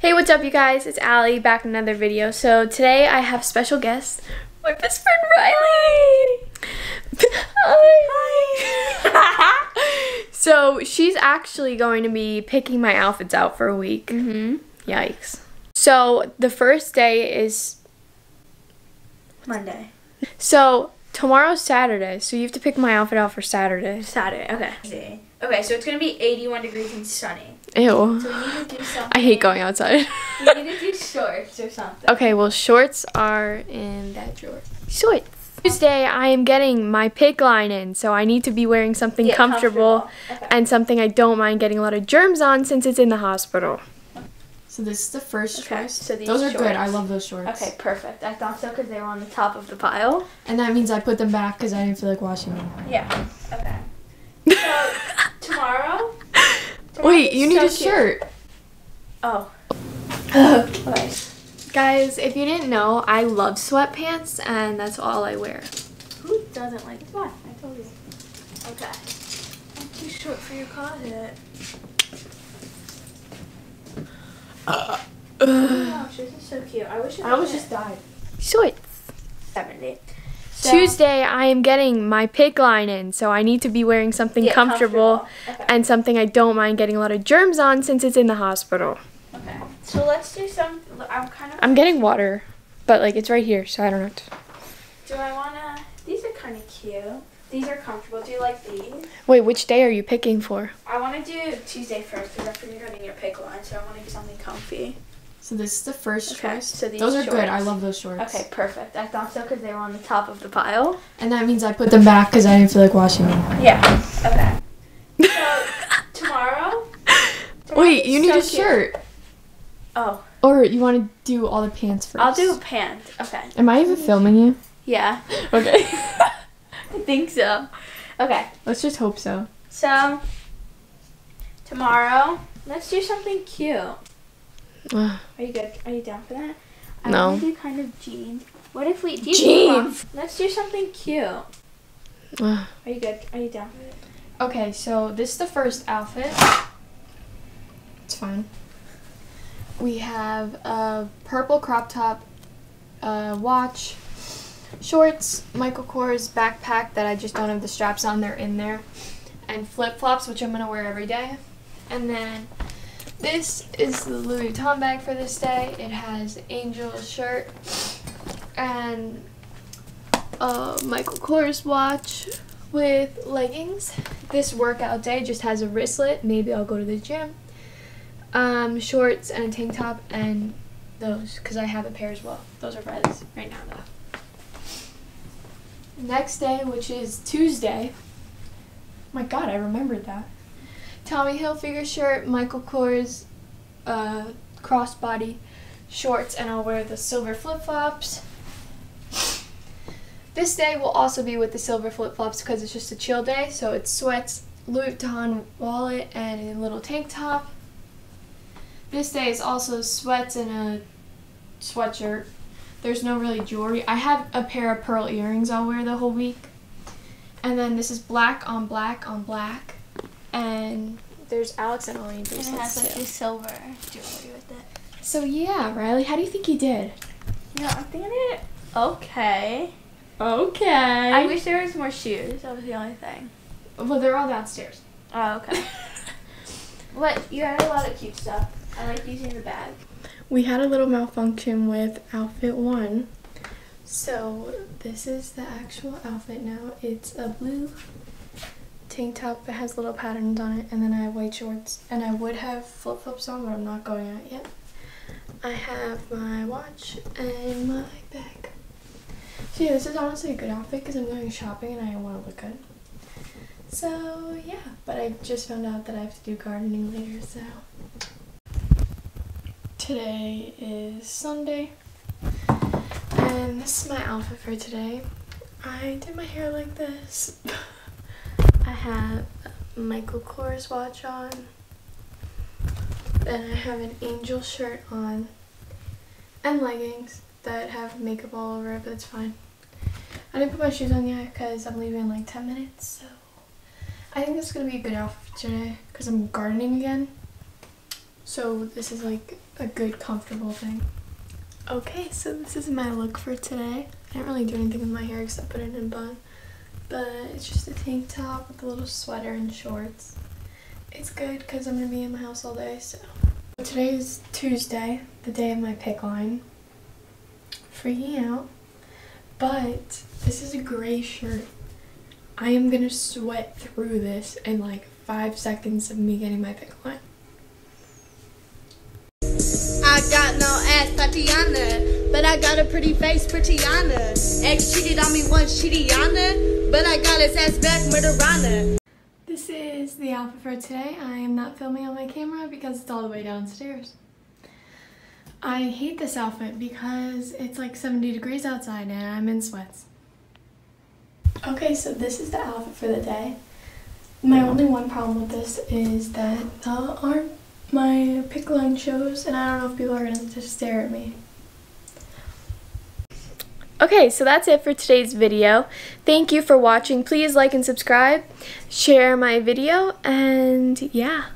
Hey, what's up, you guys? It's Ally back in another video. So today I have special guest, my best friend Riley. Hi. so she's actually going to be picking my outfits out for a week. Mm-hmm. Yikes. So the first day is Monday. so tomorrow's Saturday. So you have to pick my outfit out for Saturday. Saturday. Okay. Okay, so it's gonna be 81 degrees and sunny. Ew. So we need to do something. I hate going outside. We need to do shorts or something. Okay, well, shorts are in that drawer. Shorts. Tuesday, I am getting my PICC line in, so I need to be wearing something Yeah, comfortable, comfortable. Okay. and something I don't mind getting a lot of germs on since it's in the hospital. So this is the first Okay, choice. so these Those are good. I love those shorts. Okay, perfect. I thought so because they were on the top of the pile. And that means I put them back because I didn't feel like washing them. Yeah. Okay. So tomorrow. tomorrow Wait, you need so a cute. shirt. Oh. okay. Guys, if you didn't know, I love sweatpants, and that's all I wear. Who doesn't like what? I told you. Okay. I'm too short for your closet. Oh my gosh, this is so cute. I wish I almost was just died. Shorts. 70. So- Tuesday, I am getting my PICC line in, so I need to be wearing something Yeah, comfortable, Okay. and something I don't mind getting a lot of germs on since it's in the hospital. okay. So let's do some. I'm kind of. I'm getting water, but like it's right here, so I don't know. Do I wanna? These are kind of cute. These are comfortable. Do you like these? Wait, which day are you picking for? I want to do Tuesday first because after you're getting your PICC line, so I want to do something comfy. So this is the first Okay, choice. so these those are good. I love those shorts. Okay, perfect. I thought so because they were on the top of the pile. And that means I put them back because I didn't feel like washing them. Yeah. Okay. So tomorrow. tomorrow Wait, you need so a cute. shirt. Oh, Or you want to do all the pants first? I'll do a pants. Okay. Am I even filming you? Yeah, Okay. I think so. Okay. Let's just hope so. So tomorrow, let's do something cute. Are you good? Are you down for that? I No. want to do kind of jeans. What if we do Jeans? Let's do something cute. Are you good? Are you down for it? Okay, so this is the first outfit. It's fine. We have a purple crop top, uh, watch, shorts, Michael Kors backpack that I just don't have the straps on. They're in there, and flip flops, which I'm gonna wear every day. And then this is the Louis Vuitton bag for this day. It has Angel shirt and a Michael Kors watch with leggings. This workout day just has a wristlet. Maybe I'll go to the gym. Um, shorts and a tank top and those because I have a pair as well. Those are reds right now though. Next day, which is Tuesday. My God, I remembered that. Tommy Hilfiger shirt, Michael Kors, uh, crossbody shorts, and I'll wear the silver flip flops. This day will also be with the silver flip flops because it's just a chill day. So it's sweats, Louis Vuitton wallet, and a little tank top. This day is also sweats and a sweatshirt. There's no really jewelry. I have a pair of pearl earrings I'll wear the whole week. And then this is black on black on black. And there's Alex and Ani And it has like too. the silver jewelry with it. So yeah, Riley, how do you think you did? Yeah, I think I did it okay. Okay. I wish there was more shoes. That was the only thing. well, they're all downstairs. Oh, okay. what? You had a lot of cute stuff. I like using the bag. We had a little malfunction with outfit one. So this is the actual outfit now. It's a blue tank top that has little patterns on it, and then I have white shorts. And I would have flip flops on, but I'm not going out yet. I have my watch and my bag. So yeah, this is honestly a good outfit because I'm going shopping and I want to look good. So yeah, but I just found out that I have to do gardening later, so. Today is Sunday, and this is my outfit for today. I did my hair like this. I have Michael Kors watch on. Then I have an angel shirt on. And leggings that have makeup all over it, but it's fine. I didn't put my shoes on yet because I'm leaving in like 10 minutes, so I think this is going to be a good outfit today because I'm gardening again. So this is like a good comfortable thing. Okay, so this is my look for today. I didn't really do anything with my hair except put it in a bun. But it's just a tank top with a little sweater and shorts. It's good because I'm going to be in my house all day, so. Today is Tuesday, the day of my PICC line. Freaking out. But this is a gray shirt. I am going to sweat through this in like five seconds of me getting my PICC line. Ass, Tatiana, but I got a pretty face, Prettyana. Ex cheated on me once, Cheatiana, but I got his ass back, Murderana. This is the outfit for today. I am not filming on my camera because it's all the way downstairs. I hate this outfit because it's like 70 degrees outside and I'm in sweats. Okay, so this is the outfit for the day. My only one problem with this is that the arm, my PICC line shows and I don't know if people are going to just stare at me. Okay, so that's it for today's video. Thank you for watching. Please like and subscribe, share my video, and yeah.